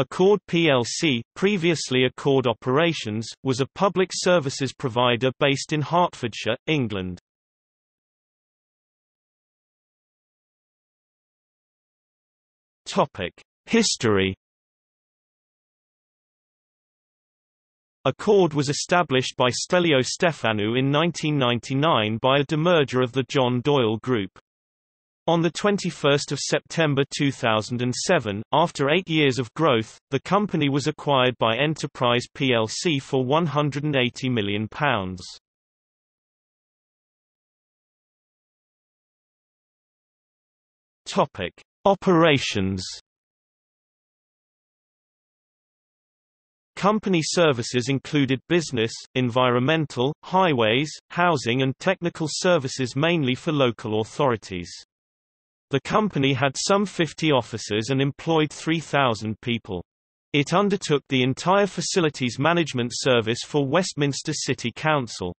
Accord plc, previously Accord Operations, was a public services provider based in Hertfordshire, England. History Accord was established by Stelio Stefanou in 1999 by a demerger of the John Doyle Group. On 21 September 2007, after eight years of growth, the company was acquired by Enterprise plc for £180 million. Operations Company services included business, environmental, highways, housing and technical services mainly for local authorities. The company had some 50 offices and employed 3,000 people. It undertook the entire facilities management service for Westminster City Council.